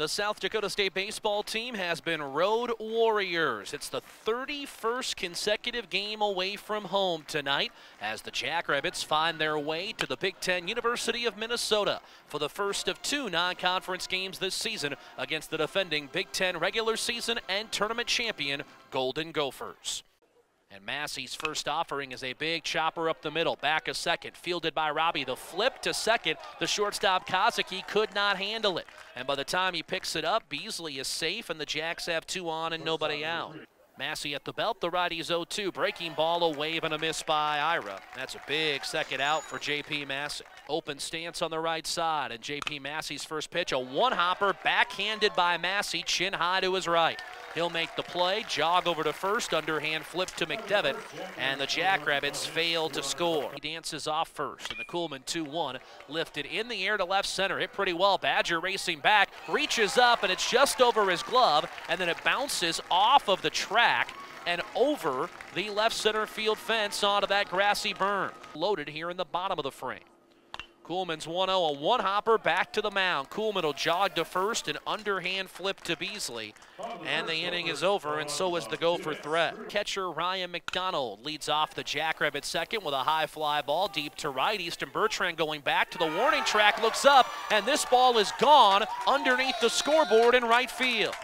The South Dakota State baseball team has been road warriors. It's the 31st consecutive game away from home tonight as the Jackrabbits find their way to the Big Ten University of Minnesota for the first of two non-conference games this season against the defending Big Ten regular season and tournament champion Golden Gophers. And Massey's first offering is a big chopper up the middle, back a second, fielded by Robbie. The flip to second, the shortstop Kozicky could not handle it. And by the time he picks it up, Beasley is safe, and the Jacks have two on and nobody out. Massey at the belt, the righty's 0-2. Breaking ball, a wave and a miss by Ira. That's a big second out for J.P. Massey. Open stance on the right side, and J.P. Massey's first pitch, a one-hopper backhanded by Massey, chin high to his right. He'll make the play, jog over to first, underhand flip to McDevitt, and the Jackrabbits fail to score. He dances off first, and the Kuhlman 2-1 lifted in the air to left center, hit pretty well. Badger racing back, reaches up, and it's just over his glove, and then it bounces off of the track and over the left center field fence onto that grassy berm. Loaded here in the bottom of the frame. Kuhlman's 1 0, a one hopper back to the mound. Kuhlman will jog to first, an underhand flip to Beasley. And the inning is over, and so is the Gopher threat. Catcher Ryan McDonald leads off the Jackrabbit second with a high fly ball deep to right. Easton Bertrand going back to the warning track, looks up, and this ball is gone underneath the scoreboard in right field.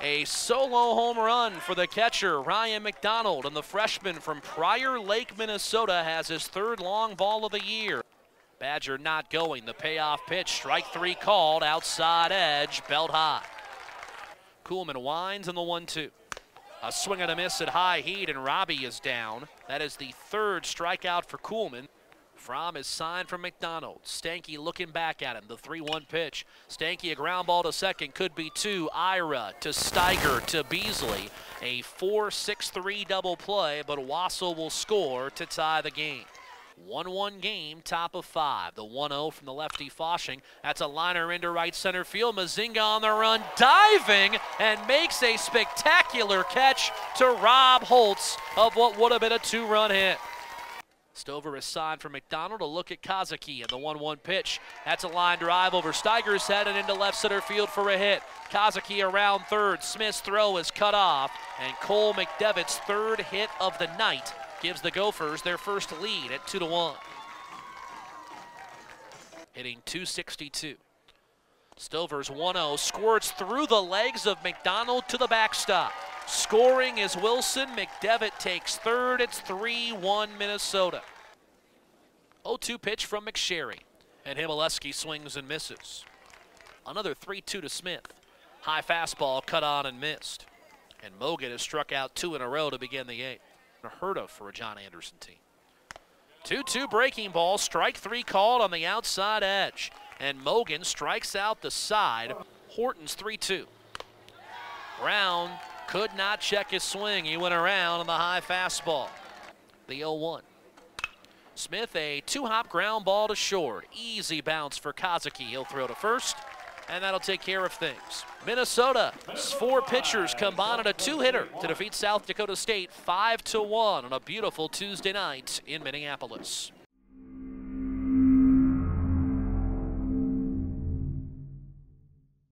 A solo home run for the catcher, Ryan McDonald, and the freshman from Prior Lake, Minnesota has his third long ball of the year. Badger not going. The payoff pitch, strike three called, outside edge, belt high. Kuhlman winds in the 1 2. A swing and a miss at high heat, and Robbie is down. That is the third strikeout for Kuhlman. Fromm is signed from McDonald. Stanky looking back at him. The 3-1 pitch. Stanky a ground ball to second. Could be two. Ira to Steiger to Beasley. A 4-6-3 double play, but Wassel will score to tie the game. 1-1 game, top of five. The 1-0 from the lefty Foshing. That's a liner into right center field. Mezzenga on the run, diving, and makes a spectacular catch to Rob Holtz of what would have been a two-run hit. Stover is signed for McDonald. A look at Kozicky and the 1-1 pitch. That's a line drive over Steiger's head and into left center field for a hit. Kozicky around third. Smith's throw is cut off, and Cole McDevitt's third hit of the night gives the Gophers their first lead at 2-1. Hitting 262. Stover's 1-0 squirts through the legs of McDonald to the backstop. Scoring is Wilson. McDevitt takes third. It's 3-1 Minnesota. 0-2 pitch from McSherry. And Himaleski swings and misses. Another 3-2 to Smith. High fastball cut on and missed. And Mogan has struck out two in a row to begin the eighth. Unheard of for a John Anderson team. 2-2 breaking ball. Strike three called on the outside edge. And Mogan strikes out the side. Horton's 3-2. Brown could not check his swing. He went around on the high fastball. The 0-1. Smith, a two-hop ground ball to short. Easy bounce for Kozicky. He'll throw to first, and that'll take care of things. Minnesota, four pitchers combine on a two-hitter to defeat South Dakota State 5-1 on a beautiful Tuesday night in Minneapolis.